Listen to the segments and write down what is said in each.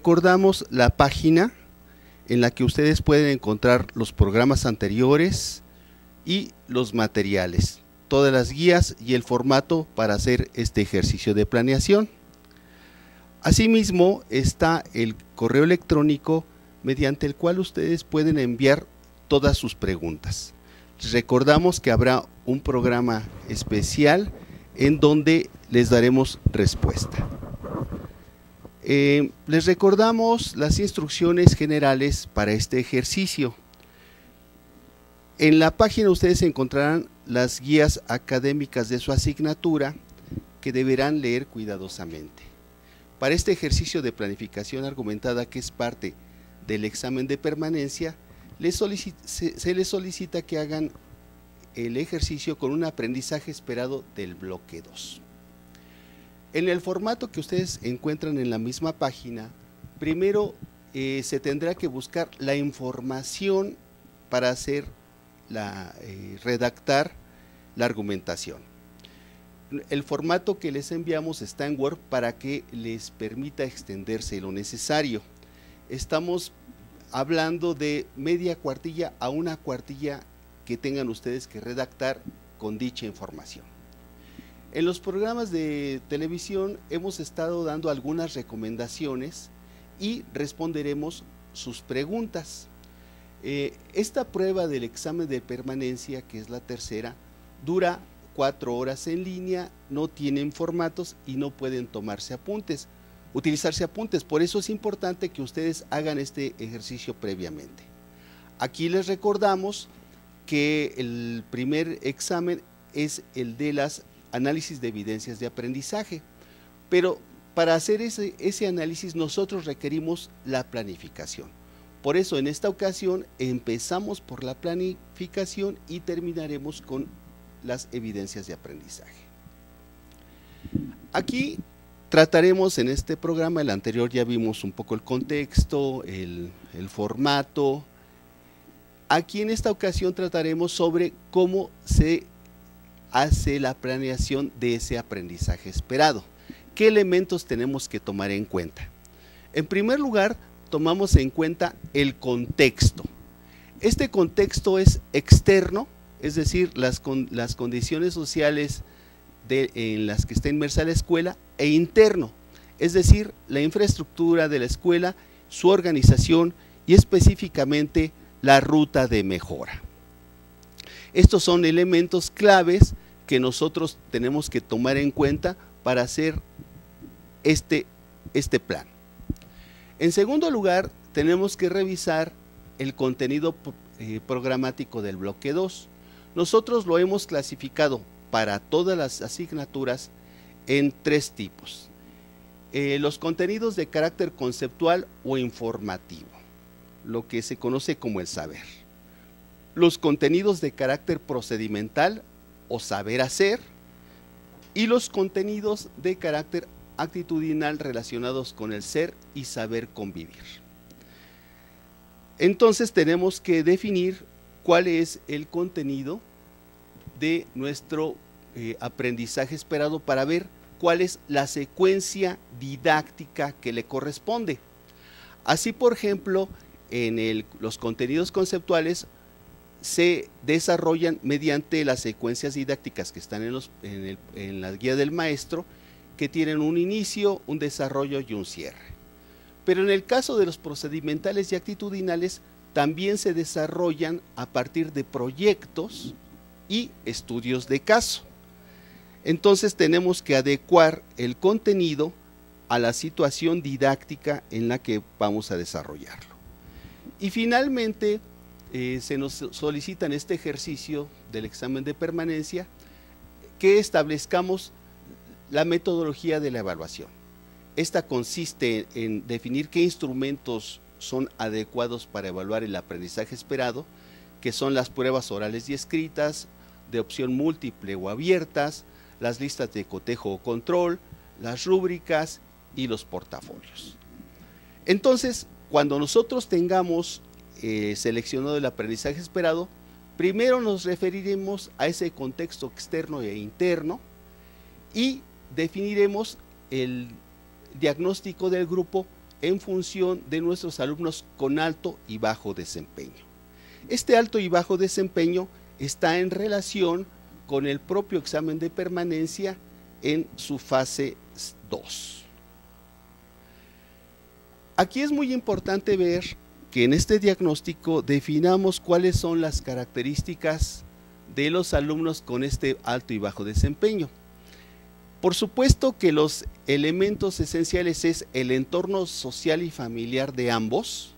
recordamos la página en la que ustedes pueden encontrar los programas anteriores y los materiales, todas las guías y el formato para hacer este ejercicio de planeación. Asimismo está el correo electrónico mediante el cual ustedes pueden enviar todas sus preguntas. recordamos que habrá un programa especial en donde les daremos respuesta. Eh, les recordamos las instrucciones generales para este ejercicio. En la página ustedes encontrarán las guías académicas de su asignatura que deberán leer cuidadosamente. Para este ejercicio de planificación argumentada que es parte del examen de permanencia, se, les solicita que hagan el ejercicio con un aprendizaje esperado del bloque 2. En el formato que ustedes encuentran en la misma página, primero eh, se tendrá que buscar la información para hacer la, eh, redactar la argumentación el formato que les enviamos está en Word para que les permita extenderse lo necesario. Estamos hablando de media cuartilla a una cuartilla que tengan ustedes que redactar con dicha información. En los programas de televisión hemos estado dando algunas recomendaciones y responderemos sus preguntas. Eh, esta prueba del examen de permanencia, que es la tercera, dura cuatro horas en línea, no tienen formatos y no pueden tomarse apuntes, utilizarse apuntes. Por eso es importante que ustedes hagan este ejercicio previamente. Aquí les recordamos que el primer examen es el de las análisis de evidencias de aprendizaje, pero para hacer ese, ese análisis nosotros requerimos la planificación. Por eso en esta ocasión empezamos por la planificación y terminaremos con las evidencias de aprendizaje. Aquí trataremos en este programa, el anterior ya vimos un poco el contexto, el, formato. Aquí en esta ocasión trataremos sobre cómo se hace la planeación de ese aprendizaje esperado. ¿Qué elementos tenemos que tomar en cuenta? En primer lugar, tomamos en cuenta el contexto. Este contexto es externo es decir, las, condiciones sociales en las que está inmersa la escuela, e interno, es decir, la infraestructura de la escuela, su organización y específicamente la ruta de mejora. Estos son elementos claves que nosotros tenemos que tomar en cuenta para hacer este, este plan. En segundo lugar, tenemos que revisar el contenido eh, programático del bloque 2. Nosotros lo hemos clasificado para todas las asignaturas en tres tipos. Eh, los contenidos de carácter conceptual o informativo, lo que se conoce como el saber. Los contenidos de carácter procedimental o saber hacer. Y los contenidos de carácter actitudinal relacionados con el ser y saber convivir. Entonces tenemos que definir cuál es el contenido de nuestro eh, aprendizaje esperado para ver cuál es la secuencia didáctica que le corresponde. Así, por ejemplo, en los contenidos conceptuales se desarrollan mediante las secuencias didácticas que están en, en la guía del maestro, que tienen un inicio, un desarrollo y un cierre. Pero en el caso de los procedimentales y actitudinales, también se desarrollan a partir de proyectos y estudios de caso. Entonces tenemos que adecuar el contenido a la situación didáctica en la que vamos a desarrollarlo. Y finalmente eh, se nos solicita en este ejercicio del examen de permanencia que establezcamos la metodología de la evaluación. Esta consiste en definir qué instrumentos son adecuados para evaluar el aprendizaje esperado, que son las pruebas orales y escritas, de opción múltiple o abiertas, las listas de cotejo o control, las rúbricas y los portafolios. Entonces, cuando nosotros tengamos eh, seleccionado el aprendizaje esperado, primero nos referiremos a ese contexto externo e interno y definiremos diagnóstico del grupo en función de nuestros alumnos con alto y bajo desempeño. Este alto y bajo desempeño está en relación con el propio examen de permanencia en su fase 2. Aquí es muy importante ver que en este diagnóstico definamos cuáles son las características de los alumnos con este alto y bajo desempeño. Por supuesto que los elementos esenciales es el entorno social y familiar de ambos,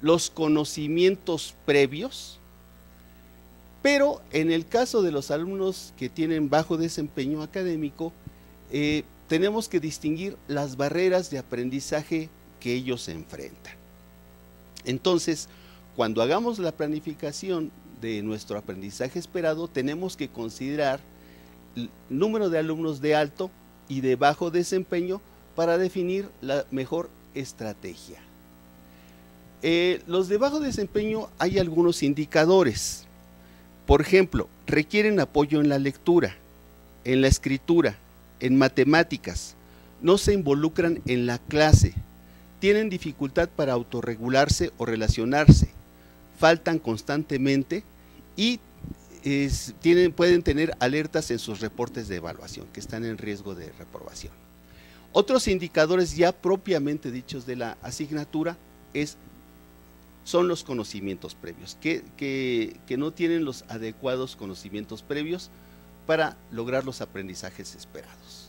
los conocimientos previos, pero en el caso de los alumnos que tienen bajo desempeño académico, eh, tenemos que distinguir las barreras de aprendizaje que ellos enfrentan. Entonces, cuando hagamos la planificación de nuestro aprendizaje esperado, tenemos que considerar el número de alumnos de alto y de bajo desempeño para definir la mejor estrategia. Eh, los de bajo desempeño hay algunos indicadores. Por ejemplo, requieren apoyo en la lectura, en la escritura, en matemáticas, no se involucran en la clase, tienen dificultad para autorregularse o relacionarse, faltan constantemente y tienen, pueden tener alertas en sus reportes de evaluación, que están en riesgo de reprobación. Otros indicadores ya propiamente dichos de la asignatura es, son los conocimientos previos, que, que no tienen los adecuados conocimientos previos para lograr los aprendizajes esperados.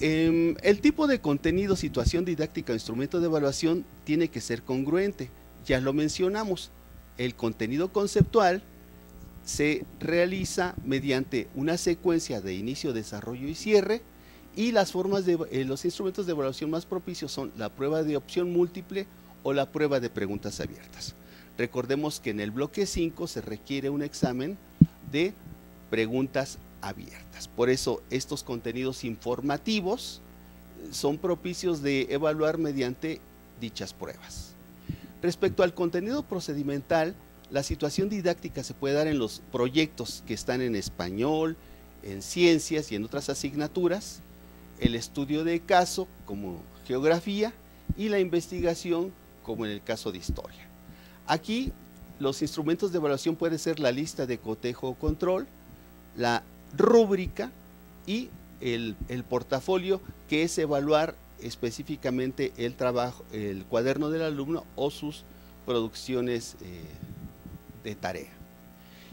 Em, el tipo de contenido, situación didáctica o instrumento de evaluación tiene que ser congruente. Ya lo mencionamos. El contenido conceptual se realiza mediante una secuencia de inicio, desarrollo y cierre y las formas de eh, los instrumentos de evaluación más propicios son la prueba de opción múltiple o la prueba de preguntas abiertas. Recordemos que en el bloque 5 se requiere un examen de preguntas abiertas. Por eso estos contenidos informativos son propicios de evaluar mediante dichas pruebas. Respecto al contenido procedimental, la situación didáctica se puede dar en los proyectos que están en español, en ciencias y en otras asignaturas, el estudio de caso como geografía y la investigación como en el caso de historia. Aquí los instrumentos de evaluación pueden ser la lista de cotejo o control, la rúbrica y el, portafolio, que es evaluar específicamente el trabajo, el cuaderno del alumno o sus producciones eh, de tarea.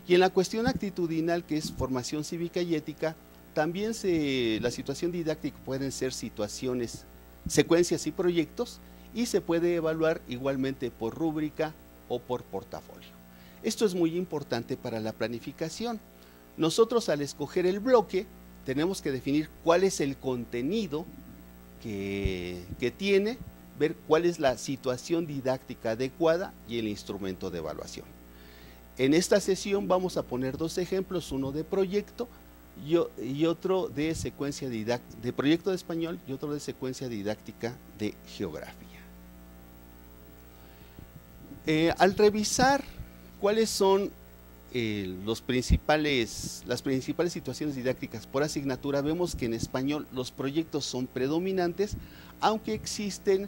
Y en la cuestión actitudinal, que es formación cívica y ética, también se, la situación didáctica pueden ser situaciones, secuencias y proyectos, y se puede evaluar igualmente por rúbrica o por portafolio. Esto es muy importante para la planificación. Nosotros al escoger el bloque tenemos que definir cuál es el contenido que, tiene, ver cuál es la situación didáctica adecuada y el instrumento de evaluación. En esta sesión vamos a poner dos ejemplos, uno de proyecto y, otro de secuencia de proyecto de español y otro de secuencia didáctica de geografía. Eh, al revisar cuáles son eh, los principales, las principales situaciones didácticas por asignatura, vemos que en español los proyectos son predominantes, aunque existen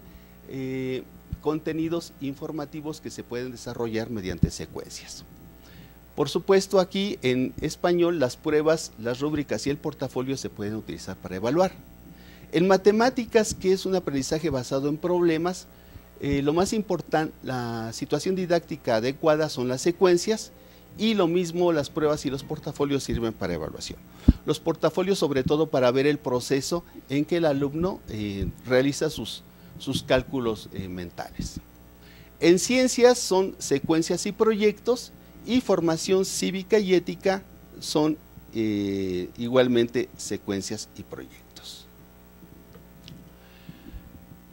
eh, contenidos informativos que se pueden desarrollar mediante secuencias. Por supuesto, aquí en español las pruebas, las rúbricas y el portafolio se pueden utilizar para evaluar. En matemáticas, que es un aprendizaje basado en problemas, eh, lo más importante, la situación didáctica adecuada son las secuencias y lo mismo las pruebas y los portafolios sirven para evaluación. Los portafolios sobre todo para ver el proceso en que el alumno eh, realiza sus, sus cálculos eh, mentales. En ciencias son secuencias y proyectos y formación cívica y ética son igualmente secuencias y proyectos.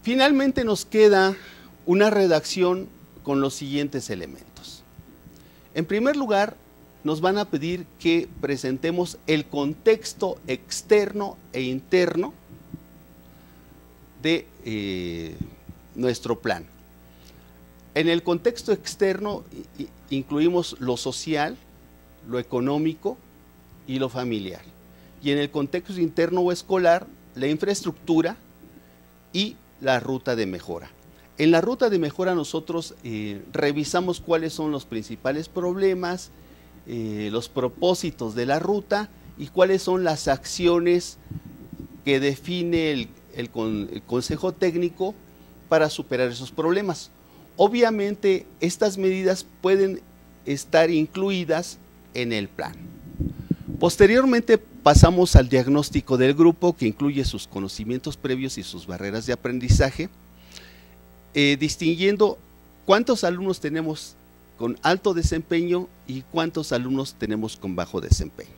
Finalmente nos queda una redacción con los siguientes elementos. En primer lugar, nos van a pedir que presentemos el contexto externo e interno de eh, nuestro plan. En el contexto externo incluimos lo social, lo económico y lo familiar. y en el contexto interno o escolar, la infraestructura y la ruta de mejora. En la ruta de mejora nosotros eh, revisamos cuáles son los principales problemas, eh, los propósitos de la ruta y cuáles son las acciones que define el Consejo Técnico para superar esos problemas. Obviamente estas medidas pueden estar incluidas en el plan. Posteriormente pasamos al diagnóstico del grupo que incluye sus conocimientos previos y sus barreras de aprendizaje, eh, distinguiendo cuántos alumnos tenemos con alto desempeño y cuántos alumnos tenemos con bajo desempeño.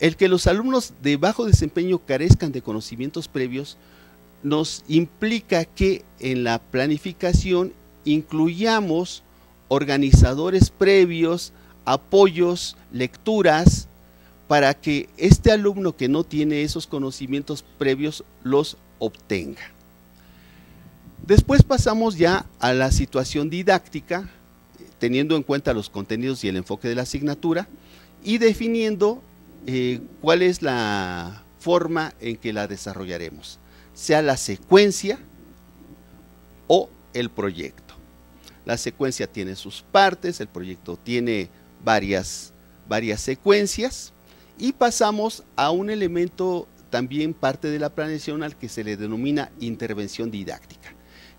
El que los alumnos de bajo desempeño carezcan de conocimientos previos nos implica que en la planificación incluyamos organizadores previos, apoyos, lecturas, para que este alumno que no tiene esos conocimientos previos los obtenga. Después pasamos ya a la situación didáctica, teniendo en cuenta los contenidos y el enfoque de la asignatura y definiendo eh, cuál es la forma en que la desarrollaremos, sea la secuencia o el proyecto. La secuencia tiene sus partes, el proyecto tiene varias, varias secuencias y pasamos a un elemento también parte de la planeación al que se le denomina intervención didáctica,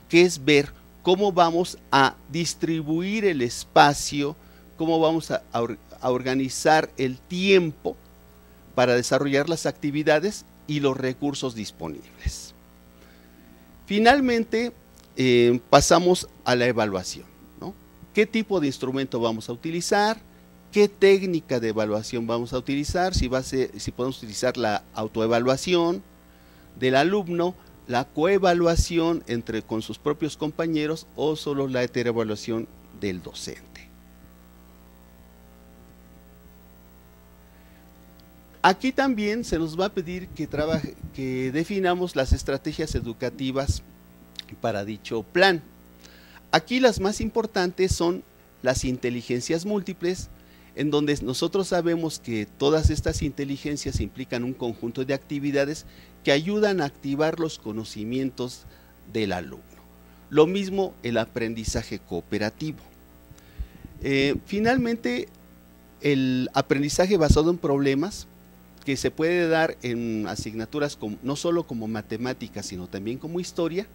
que es ver cómo vamos a distribuir el espacio, cómo vamos a, organizar el tiempo para desarrollar las actividades y los recursos disponibles. Finalmente, eh, pasamos a la evaluación. ¿Qué tipo de instrumento vamos a utilizar? ¿Qué técnica de evaluación vamos a utilizar? Si, va a si podemos utilizar la autoevaluación del alumno, la coevaluación entre, con sus propios compañeros o solo la heteroevaluación del docente. Aquí también se nos va a pedir que, trabaje, que definamos las estrategias educativas para dicho plan. Aquí las más importantes son las inteligencias múltiples, en donde nosotros sabemos que todas estas inteligencias implican un conjunto de actividades que ayudan a activar los conocimientos del alumno. Lo mismo el aprendizaje cooperativo. Eh, finalmente, el aprendizaje basado en problemas, que se puede dar en asignaturas no solo como matemáticas, sino también como historia,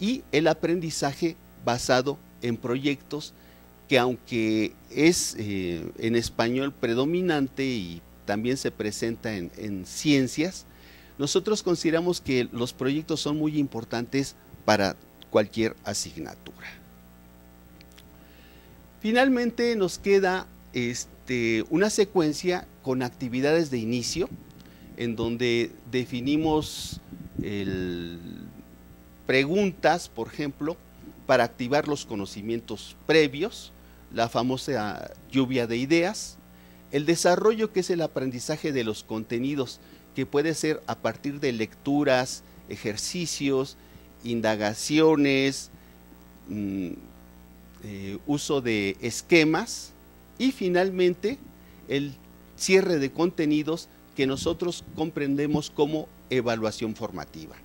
y el aprendizaje basado en proyectos que aunque es eh, en español predominante y también se presenta en, en ciencias, nosotros consideramos que los proyectos son muy importantes para cualquier asignatura. Finalmente nos queda este, una secuencia con actividades de inicio, en donde definimos preguntas, por ejemplo, para activar los conocimientos previos, la famosa lluvia de ideas, el desarrollo que es el aprendizaje de los contenidos, que puede ser a partir de lecturas, ejercicios, indagaciones, mm, eh, uso de esquemas y finalmente el cierre de contenidos que nosotros comprendemos como evaluación formativa.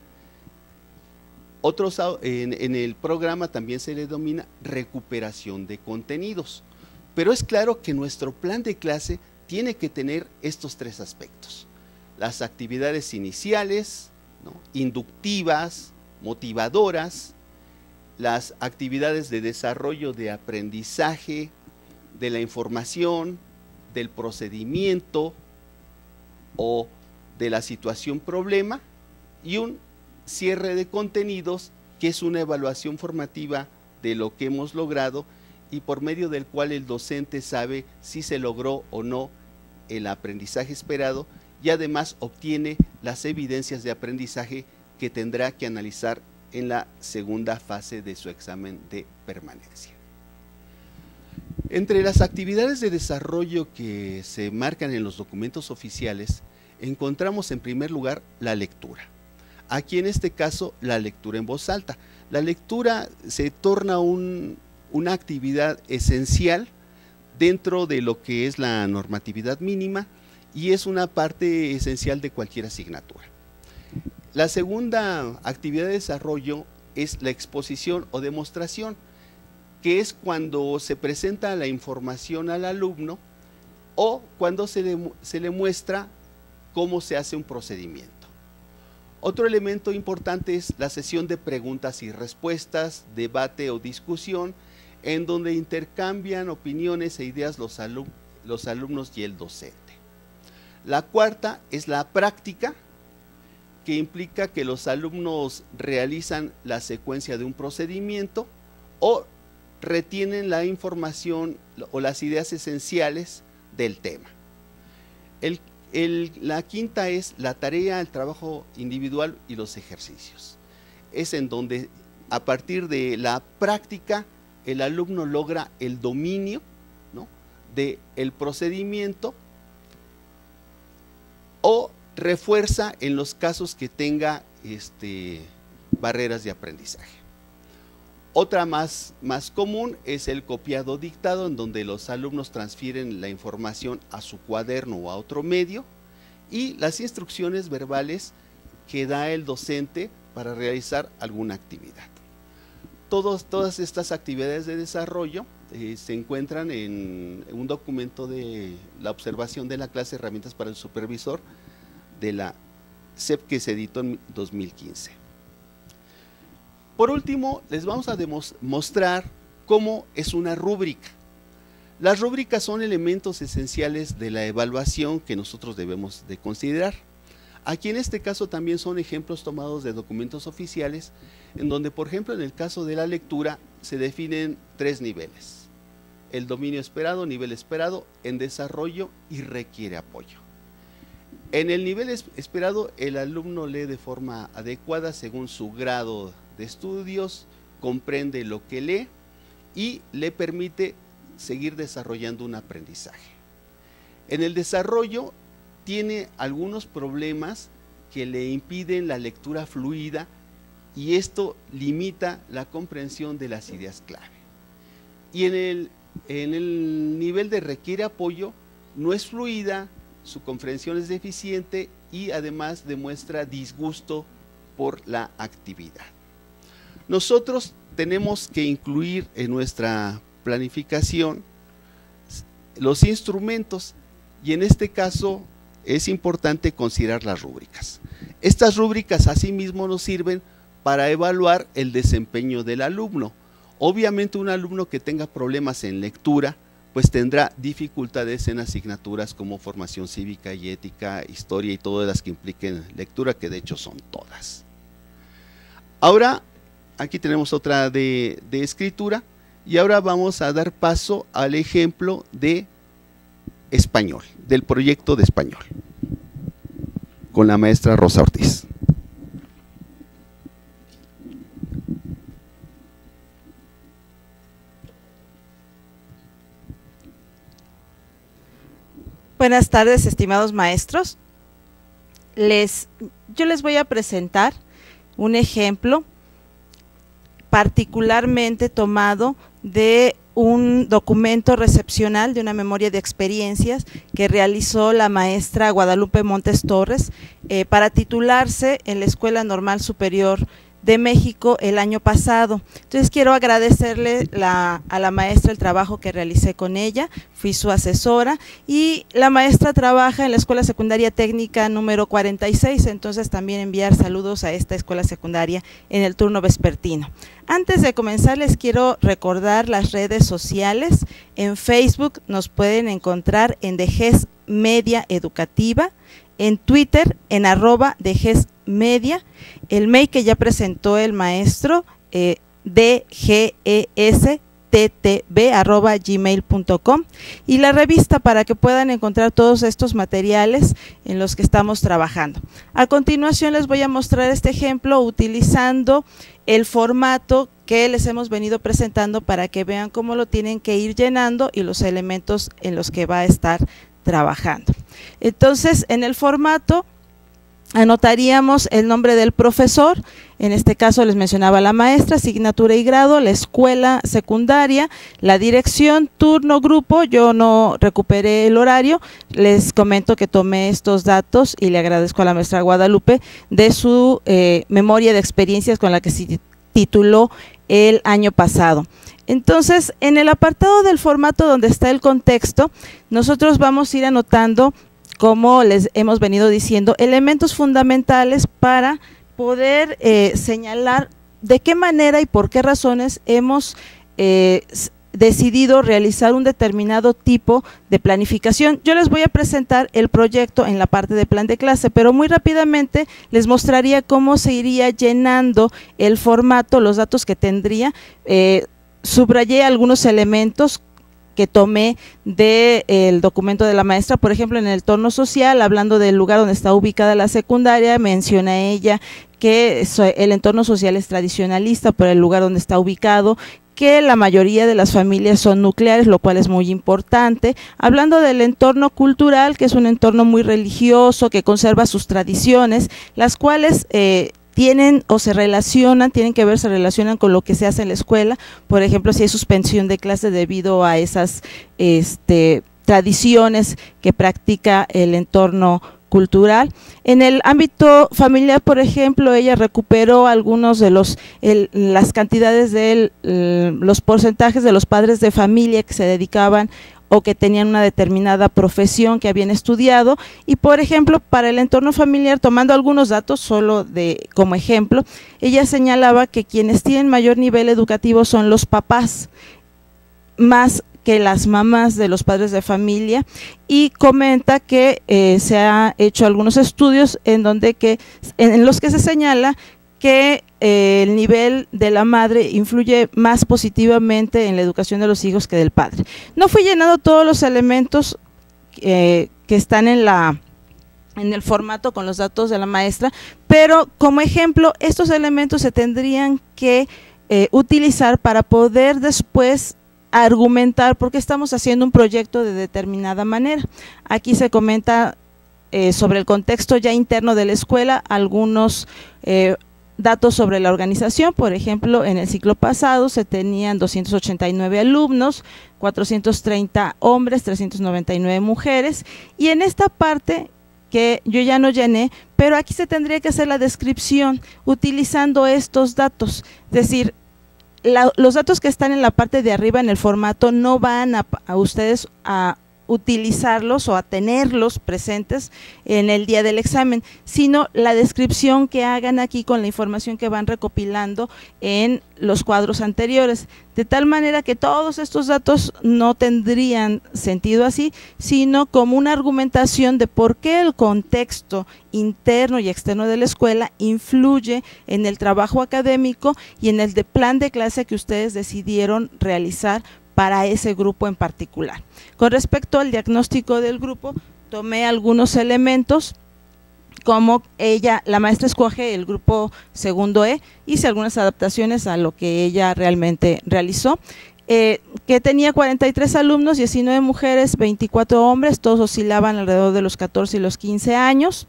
Otros, en, el programa también se le denomina recuperación de contenidos. Pero es claro que nuestro plan de clase tiene que tener estos tres aspectos. Las actividades iniciales, inductivas, motivadoras, las actividades de desarrollo de aprendizaje, de la información, del procedimiento o de la situación problema y un cierre de contenidos, que es una evaluación formativa de lo que hemos logrado y por medio del cual el docente sabe si se logró o no el aprendizaje esperado y además obtiene las evidencias de aprendizaje que tendrá que analizar en la segunda fase de su examen de permanencia. Entre las actividades de desarrollo que se marcan en los documentos oficiales, encontramos en primer lugar la lectura. Aquí en este caso la lectura en voz alta. La lectura se torna una actividad esencial dentro de lo que es la normatividad mínima y es una parte esencial de cualquier asignatura. La segunda actividad de desarrollo es la exposición o demostración, que es cuando se presenta la información al alumno o cuando se le, muestra cómo se hace un procedimiento. Otro elemento importante es la sesión de preguntas y respuestas, debate o discusión, en donde intercambian opiniones e ideas los, alumnos y el docente. La cuarta es la práctica, que implica que los alumnos realizan la secuencia de un procedimiento o retienen la información o las ideas esenciales del tema. La quinta es la tarea, el trabajo individual y los ejercicios. Es en donde a partir de la práctica el alumno logra el dominio del procedimiento o refuerza en los casos que tenga este, barreras de aprendizaje. Otra más, común es el copiado dictado, en donde los alumnos transfieren la información a su cuaderno o a otro medio, y las instrucciones verbales que da el docente para realizar alguna actividad. todas estas actividades de desarrollo eh, se encuentran en un documento de la observación de la clase Herramientas para el Supervisor de la CEP que se editó en 2015. Por último, les vamos a demostrar cómo es una rúbrica. Las rúbricas son elementos esenciales de la evaluación que nosotros debemos de considerar. Aquí en este caso también son ejemplos tomados de documentos oficiales, en donde por ejemplo en el caso de la lectura se definen tres niveles. El dominio esperado, nivel esperado, en desarrollo y requiere apoyo. En el nivel esperado el alumno lee de forma adecuada según su grado de estudios, comprende lo que lee y le permite seguir desarrollando un aprendizaje. En el desarrollo tiene algunos problemas que le impiden la lectura fluida y esto limita la comprensión de las ideas clave. Y en el, en el nivel de requiere apoyo, no es fluida, su comprensión es deficiente y además demuestra disgusto por la actividad. Nosotros tenemos que incluir en nuestra planificación los instrumentos y en este caso es importante considerar las rúbricas. Estas rúbricas asimismo nos sirven para evaluar el desempeño del alumno. Obviamente un alumno que tenga problemas en lectura, pues tendrá dificultades en asignaturas como formación cívica y ética, historia y todas las que impliquen lectura, que de hecho son todas. Ahora aquí tenemos otra de, escritura y ahora vamos a dar paso al ejemplo de español, del proyecto de español, con la maestra Rosa Ortiz. Buenas tardes, estimados maestros. Les, yo les voy a presentar un ejemplo particularmente tomado de un documento recepcional de una memoria de experiencias que realizó la maestra Guadalupe Montes Torres eh, para titularse en la Escuela Normal Superior de México el año pasado. Entonces quiero agradecerle a la maestra el trabajo que realicé con ella, fui su asesora y la maestra trabaja en la Escuela Secundaria Técnica número 46, entonces también enviar saludos a esta escuela secundaria en el turno vespertino. Antes de comenzar les quiero recordar las redes sociales. En Facebook nos pueden encontrar en Dejes Media Educativa, en Twitter en arroba Dejes Media, el mail que ya presentó el maestro, eh, gmail.com y la revista para que puedan encontrar todos estos materiales en los que estamos trabajando. A continuación les voy a mostrar este ejemplo utilizando el formato que les hemos venido presentando para que vean cómo lo tienen que ir llenando y los elementos en los que va a estar trabajando. Entonces, en el formato anotaríamos el nombre del profesor, en este caso les mencionaba la maestra, asignatura y grado, la escuela secundaria, la dirección, turno, grupo, yo no recuperé el horario, les comento que tomé estos datos y le agradezco a la maestra Guadalupe de su eh, memoria de experiencias con la que se tituló el año pasado. Entonces, en el apartado del formato donde está el contexto, nosotros vamos a ir anotando como les hemos venido diciendo, elementos fundamentales para poder eh, señalar de qué manera y por qué razones hemos eh, decidido realizar un determinado tipo de planificación. Yo les voy a presentar el proyecto en la parte de plan de clase, pero muy rápidamente les mostraría cómo se iría llenando el formato, los datos que tendría. Eh, subrayé algunos elementos que tomé del documento de la maestra, por ejemplo, en el torno social, hablando del lugar donde está ubicada la secundaria, menciona ella que el entorno social es tradicionalista por el lugar donde está ubicado, que la mayoría de las familias son nucleares, lo cual es muy importante. Hablando del entorno cultural, que es un entorno muy religioso, que conserva sus tradiciones, las cuales eh, tienen o se relacionan, tienen que ver, se relacionan con lo que se hace en la escuela, por ejemplo, si hay suspensión de clases debido a esas este, tradiciones que practica el entorno cultural. En el ámbito familiar, por ejemplo, ella recuperó algunos de los las cantidades de los porcentajes de los padres de familia que se dedicaban o que tenían una determinada profesión que habían estudiado. Y por ejemplo para el entorno familiar tomando algunos datos solo de como ejemplo ella señalaba que quienes tienen mayor nivel educativo son los papás más que las mamás de los padres de familia. Y comenta que eh, se ha hecho algunos estudios en donde que en los que se señala que eh, el nivel de la madre influye más positivamente en la educación de los hijos que del padre. No fui llenando todos los elementos eh, que están en la en el formato con los datos de la maestra, pero como ejemplo, estos elementos se tendrían que eh, utilizar para poder después argumentar por qué estamos haciendo un proyecto de determinada manera. Aquí se comenta sobre el contexto ya interno de la escuela, algunos datos sobre la organización, por ejemplo, en el ciclo pasado se tenían 289 alumnos, 430 hombres, 399 mujeres, y en esta parte que yo ya no llené, pero aquí se tendría que hacer la descripción utilizando estos datos, es decir, los datos que están en la parte de arriba en el formato no van a, a ustedes a utilizarlos o a tenerlos presentes en el día del examen, sino la descripción que hagan aquí con la información que van recopilando en los cuadros anteriores, de tal manera que todos estos datos no tendrían sentido así, sino como una argumentación de por qué el contexto interno y externo de la escuela influye en el trabajo académico y en el plan de clase que ustedes decidieron realizar para ese grupo en particular. Con respecto al diagnóstico del grupo, tomé algunos elementos como ella, la maestra escoge el grupo segundo E, hice algunas adaptaciones a lo que ella realmente realizó, eh, que tenía 43 alumnos, 19 mujeres, 24 hombres, todos oscilaban alrededor de los 14 y los 15 años,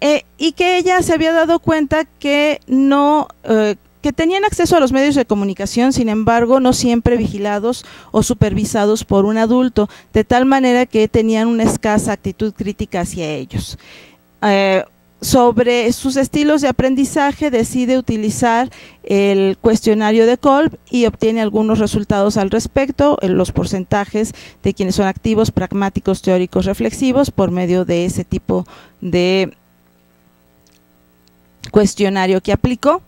eh, y que ella se había dado cuenta que no, eh, que tenían acceso a los medios de comunicación, sin embargo, no siempre vigilados o supervisados por un adulto, de tal manera que tenían una escasa actitud crítica hacia ellos. Eh, sobre sus estilos de aprendizaje decide utilizar el cuestionario de Kolb y obtiene algunos resultados al respecto, en los porcentajes de quienes son activos, pragmáticos, teóricos, reflexivos, por medio de ese tipo de cuestionario que aplicó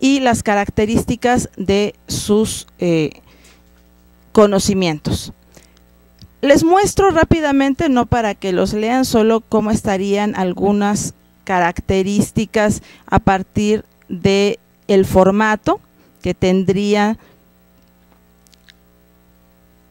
y las características de sus eh, conocimientos. Les muestro rápidamente, no para que los lean, solo cómo estarían algunas características a partir de el formato que tendría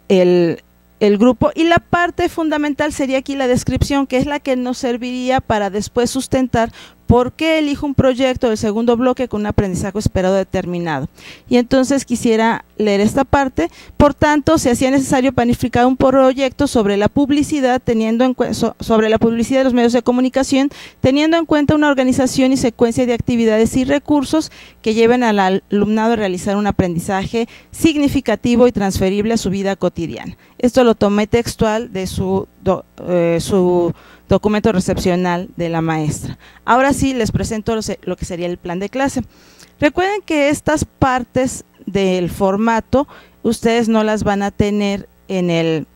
el, el grupo y la parte fundamental sería aquí la descripción que es la que nos serviría para después sustentar por qué elijo un proyecto del segundo bloque con un aprendizaje esperado determinado. Y entonces quisiera leer esta parte. Por tanto, se hacía necesario planificar un proyecto sobre la publicidad, teniendo en sobre la publicidad de los medios de comunicación, teniendo en cuenta una organización y secuencia de actividades y recursos que lleven al alumnado a realizar un aprendizaje significativo y transferible a su vida cotidiana. Esto lo tomé textual de su, eh, su documento recepcional de la maestra. Ahora sí les presento lo que sería el plan de clase. Recuerden que estas partes del formato ustedes no las van a tener en el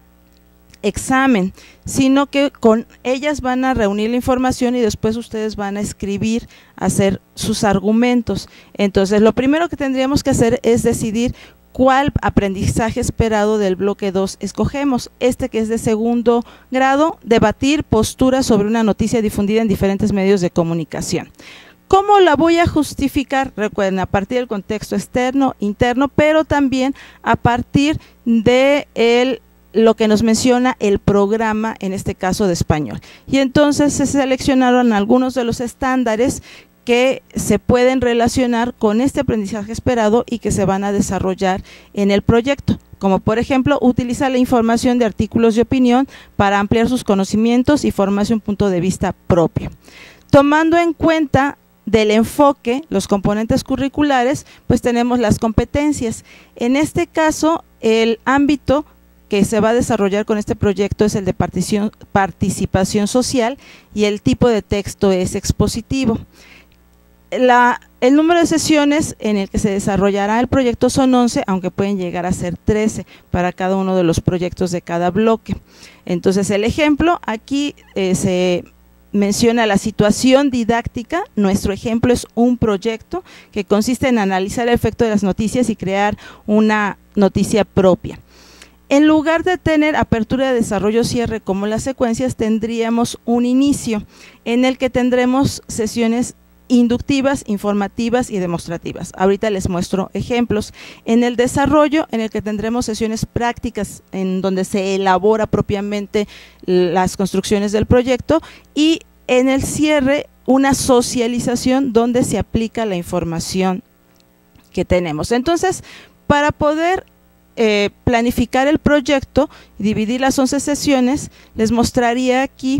examen, sino que con ellas van a reunir la información y después ustedes van a escribir, hacer sus argumentos. Entonces, lo primero que tendríamos que hacer es decidir cuál aprendizaje esperado del bloque 2 escogemos. Este que es de segundo grado, debatir posturas sobre una noticia difundida en diferentes medios de comunicación. ¿Cómo la voy a justificar? Recuerden, a partir del contexto externo, interno, pero también a partir de lo que nos menciona el programa, en este caso de español. Y entonces se seleccionaron algunos de los estándares que se pueden relacionar con este aprendizaje esperado y que se van a desarrollar en el proyecto, como por ejemplo utilizar la información de artículos de opinión para ampliar sus conocimientos y formarse un punto de vista propio. Tomando en cuenta del enfoque, los componentes curriculares, pues tenemos las competencias. En este caso, el ámbito que se va a desarrollar con este proyecto es el de participación social y el tipo de texto es expositivo el número de sesiones en el que se desarrollará el proyecto son 11, aunque pueden llegar a ser 13 para cada uno de los proyectos de cada bloque. Entonces, el ejemplo, aquí eh, se menciona la situación didáctica. Nuestro ejemplo es un proyecto que consiste en analizar el efecto de las noticias y crear una noticia propia. En lugar de tener apertura de desarrollo cierre como las secuencias, tendríamos un inicio en el que tendremos sesiones inductivas, informativas y demostrativas. Ahorita les muestro ejemplos. En el desarrollo, en el que tendremos sesiones prácticas en donde se elabora propiamente las construcciones del proyecto y en el cierre, una socialización donde se aplica la información que tenemos. Entonces, para poder eh, planificar el proyecto y dividir las 11 sesiones, les mostraría aquí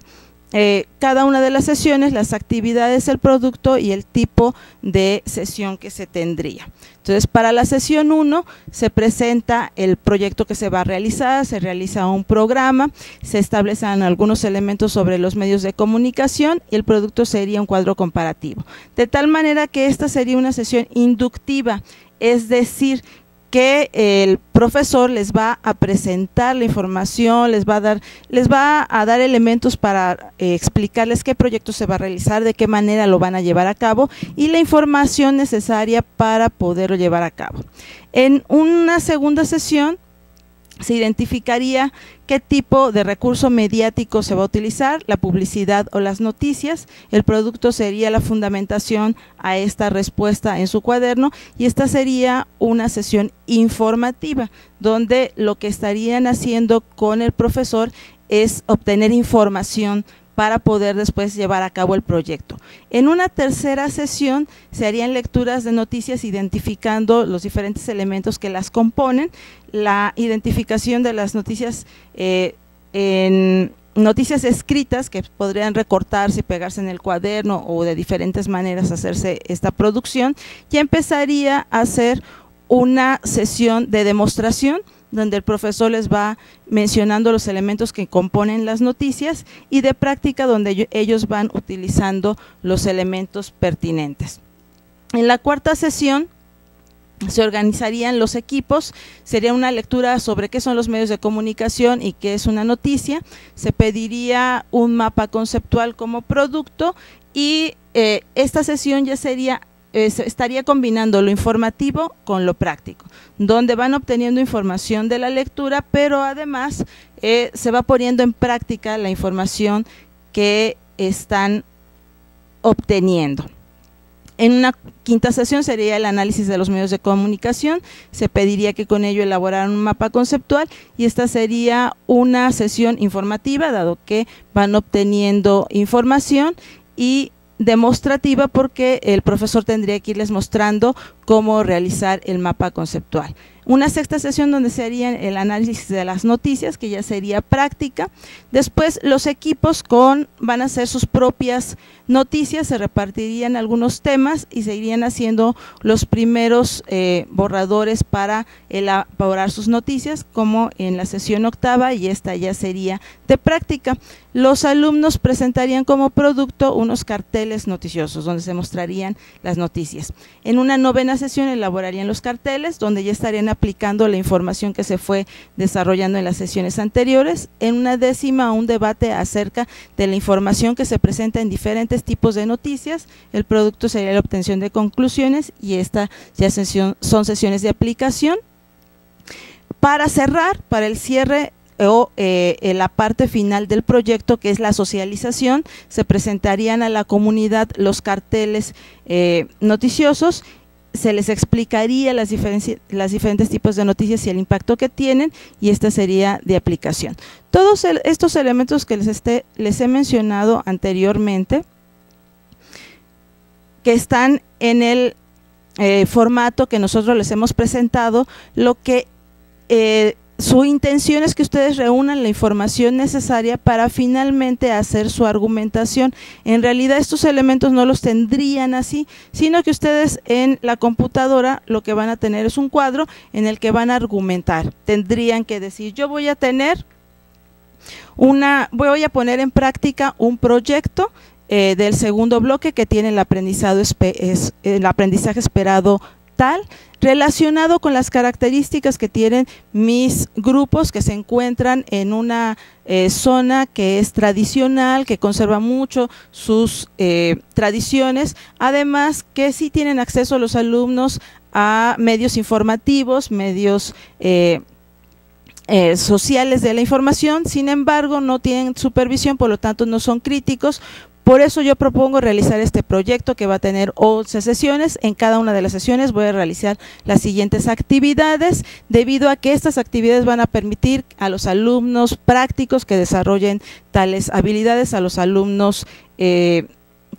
eh, cada una de las sesiones, las actividades, el producto y el tipo de sesión que se tendría. Entonces, para la sesión 1 se presenta el proyecto que se va a realizar, se realiza un programa, se establecen algunos elementos sobre los medios de comunicación y el producto sería un cuadro comparativo. De tal manera que esta sería una sesión inductiva, es decir, que el profesor les va a presentar la información, les va a dar, les va a dar elementos para eh, explicarles qué proyecto se va a realizar, de qué manera lo van a llevar a cabo y la información necesaria para poderlo llevar a cabo. En una segunda sesión se identificaría qué tipo de recurso mediático se va a utilizar, la publicidad o las noticias. El producto sería la fundamentación a esta respuesta en su cuaderno y esta sería una sesión informativa donde lo que estarían haciendo con el profesor es obtener información para poder después llevar a cabo el proyecto. En una tercera sesión se harían lecturas de noticias identificando los diferentes elementos que las componen, la identificación de las noticias eh, en noticias escritas que podrían recortarse y pegarse en el cuaderno o de diferentes maneras hacerse esta producción, ya empezaría a hacer una sesión de demostración donde el profesor les va mencionando los elementos que componen las noticias y de práctica donde ellos van utilizando los elementos pertinentes. En la cuarta sesión se organizarían los equipos, sería una lectura sobre qué son los medios de comunicación y qué es una noticia, se pediría un mapa conceptual como producto y eh, esta sesión ya sería estaría combinando lo informativo con lo práctico, donde van obteniendo información de la lectura, pero además eh, se va poniendo en práctica la información que están obteniendo. En una quinta sesión sería el análisis de los medios de comunicación, se pediría que con ello elaboraran un mapa conceptual y esta sería una sesión informativa, dado que van obteniendo información y demostrativa porque el profesor tendría que irles mostrando cómo realizar el mapa conceptual. Una sexta sesión donde se haría el análisis de las noticias, que ya sería práctica. Después los equipos con van a hacer sus propias noticias, se repartirían algunos temas y se irían haciendo los primeros eh, borradores para elaborar sus noticias, como en la sesión octava y esta ya sería de práctica. Los alumnos presentarían como producto unos carteles noticiosos donde se mostrarían las noticias. En una novena sesión elaborarían los carteles donde ya estarían aplicando la información que se fue desarrollando en las sesiones anteriores. En una décima, un debate acerca de la información que se presenta en diferentes tipos de noticias. El producto sería la obtención de conclusiones y esta ya son sesiones de aplicación. Para cerrar, para el cierre o eh, la parte final del proyecto, que es la socialización, se presentarían a la comunidad los carteles eh, noticiosos se les explicaría las, diferentes tipos de noticias y el impacto que tienen y esta sería de aplicación. Todos estos elementos que les, les he mencionado anteriormente, que están en el eh, formato que nosotros les hemos presentado, lo que eh, su intención es que ustedes reúnan la información necesaria para finalmente hacer su argumentación. En realidad estos elementos no los tendrían así, sino que ustedes en la computadora lo que van a tener es un cuadro en el que van a argumentar. Tendrían que decir, yo voy a tener una, voy a poner en práctica un proyecto eh, del segundo bloque que tiene el, aprendizado, el aprendizaje esperado relacionado con las características que tienen mis grupos que se encuentran en una eh, zona que es tradicional, que conserva mucho sus eh, tradiciones, además que sí tienen acceso los alumnos a medios informativos, medios eh, sociales de la información, sin embargo no tienen supervisión, por lo tanto no son críticos, por eso yo propongo realizar este proyecto que va a tener 11 sesiones. En cada una de las sesiones voy a realizar las siguientes actividades, debido a que estas actividades van a permitir a los alumnos prácticos que desarrollen tales habilidades, a los alumnos eh,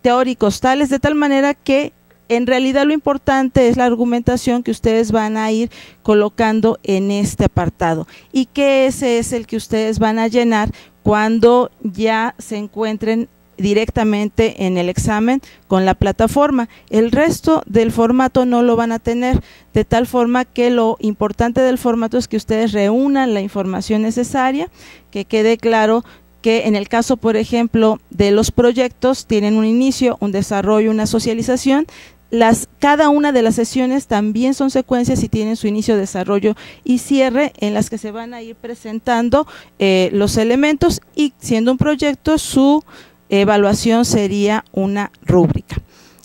teóricos tales, de tal manera que en realidad lo importante es la argumentación que ustedes van a ir colocando en este apartado y que ese es el que ustedes van a llenar cuando ya se encuentren directamente en el examen con la plataforma. El resto del formato no lo van a tener, de tal forma que lo importante del formato es que ustedes reúnan la información necesaria, que quede claro que en el caso, por ejemplo, de los proyectos, tienen un inicio, un desarrollo, una socialización, las, cada una de las sesiones también son secuencias y tienen su inicio, desarrollo y cierre en las que se van a ir presentando eh, los elementos y siendo un proyecto su evaluación sería una rúbrica.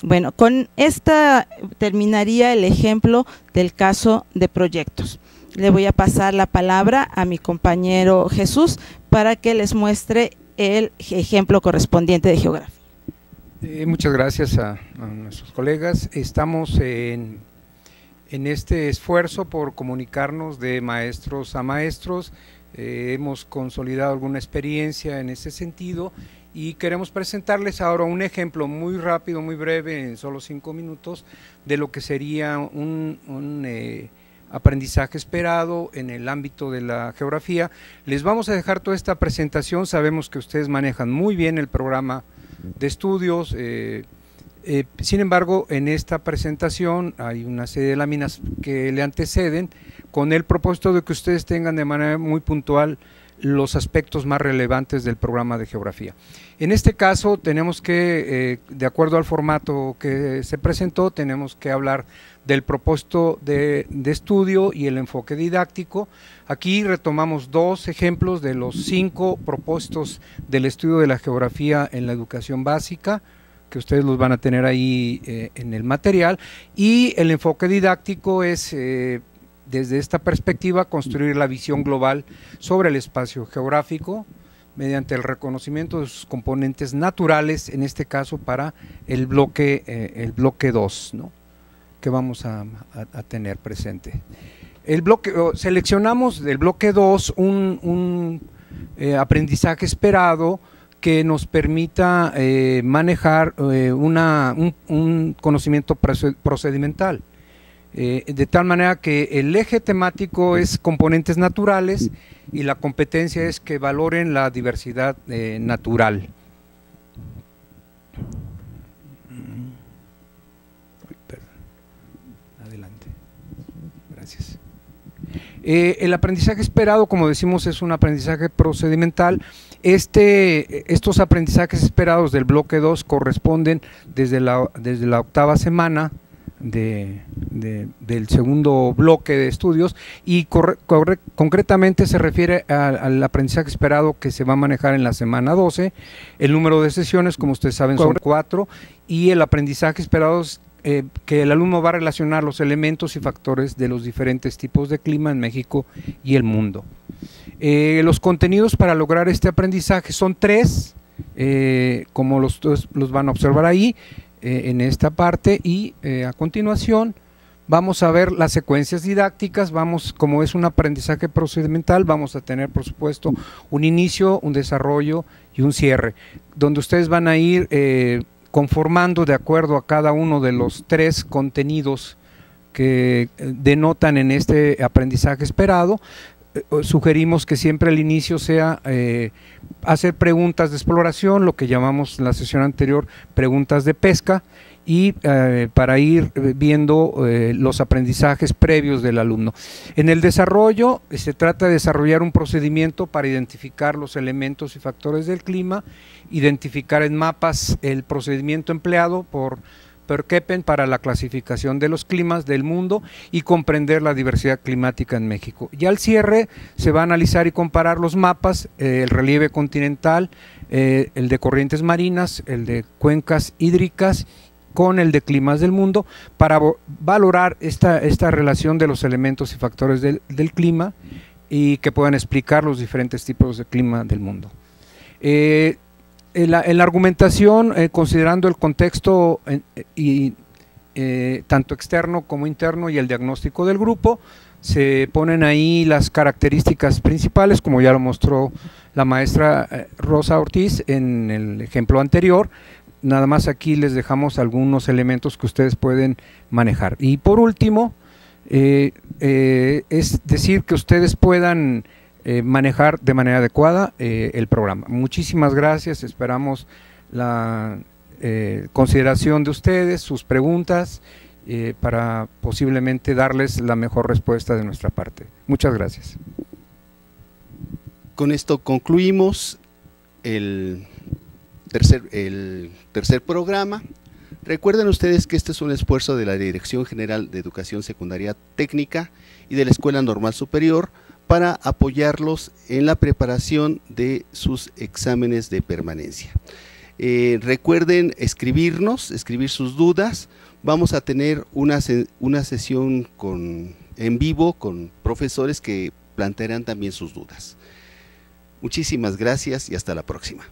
Bueno, con esta terminaría el ejemplo del caso de proyectos. Le voy a pasar la palabra a mi compañero Jesús para que les muestre el ejemplo correspondiente de geografía. Eh, muchas gracias a, nuestros colegas. Estamos en, en, este esfuerzo por comunicarnos de maestros a maestros. Eh, hemos consolidado alguna experiencia en ese sentido y queremos presentarles ahora un ejemplo muy rápido, muy breve, en solo cinco minutos, de lo que sería un, eh, aprendizaje esperado en el ámbito de la geografía. Les vamos a dejar toda esta presentación, sabemos que ustedes manejan muy bien el programa de estudios, eh, eh, sin embargo, en esta presentación hay una serie de láminas que le anteceden con el propósito de que ustedes tengan de manera muy puntual los aspectos más relevantes del programa de geografía. En este caso tenemos que, eh, de acuerdo al formato que se presentó, tenemos que hablar del propósito de, estudio y el enfoque didáctico. Aquí retomamos dos ejemplos de los cinco propósitos del estudio de la geografía en la educación básica, que ustedes los van a tener ahí eh, en el material, y el enfoque didáctico es eh, desde esta perspectiva construir la visión global sobre el espacio geográfico mediante el reconocimiento de sus componentes naturales, en este caso para el bloque eh, el bloque 2, ¿no? que vamos a, tener presente. El bloque, seleccionamos del bloque 2 un, eh, aprendizaje esperado que nos permita eh, manejar una, un, conocimiento procedimental. Eh, de tal manera que el eje temático es componentes naturales y la competencia es que valoren la diversidad natural. Adelante. Gracias. el aprendizaje esperado, como decimos, es un aprendizaje procedimental este, estos aprendizajes esperados del bloque 2 corresponden desde la, desde la octava semana de, del segundo bloque de estudios y concretamente se refiere al aprendizaje esperado que se va a manejar en la semana 12. El número de sesiones, como ustedes saben, son cuatro y el aprendizaje esperado es eh, que el alumno va a relacionar los elementos y factores de los diferentes tipos de clima en México y el mundo. Eh, los contenidos para lograr este aprendizaje son tres, eh, como los, los van a observar ahí eh, en esta parte y a continuación vamos a ver las secuencias didácticas, vamos, como es un aprendizaje procedimental, vamos a tener por supuesto un inicio, un desarrollo y un cierre, donde ustedes van a ir conformando de acuerdo a cada uno de los tres contenidos que denotan en este aprendizaje esperado, eh, sugerimos que siempre el inicio sea eh, hacer preguntas de exploración, lo que llamamos en la sesión anterior preguntas de pesca, y eh, para ir viendo los aprendizajes previos del alumno. En el desarrollo se trata de desarrollar un procedimiento para identificar los elementos y factores del clima, identificar en mapas el procedimiento empleado por Perkepen para la clasificación de los climas del mundo y comprender la diversidad climática en México. Y al cierre se va a analizar y comparar los mapas, eh, el relieve continental, eh, el de corrientes marinas, el de cuencas hídricas con el de climas del mundo para valorar esta, esta relación de los elementos y factores del, clima y que puedan explicar los diferentes tipos de clima del mundo. Eh, en la, argumentación, eh, considerando el contexto eh, y, eh, tanto externo como interno y el diagnóstico del grupo, se ponen ahí las características principales, como ya lo mostró la maestra Rosa Ortiz en el ejemplo anterior. Nada más aquí les dejamos algunos elementos que ustedes pueden manejar. Y por último, es decir que ustedes puedan eh, manejar de manera adecuada eh, el programa. Muchísimas gracias, esperamos la eh, consideración de ustedes, sus preguntas, para posiblemente darles la mejor respuesta de nuestra parte. Muchas gracias. Con esto concluimos el tercer, el tercer programa. Recuerden ustedes que este es un esfuerzo de la Dirección General de Educación Secundaria Técnica y de la Escuela Normal Superior para apoyarlos en la preparación de sus exámenes de permanencia. Eh, recuerden escribirnos, escribir sus dudas. Vamos a tener una, una sesión con, en vivo con profesores que plantearán también sus dudas. Muchísimas gracias y hasta la próxima.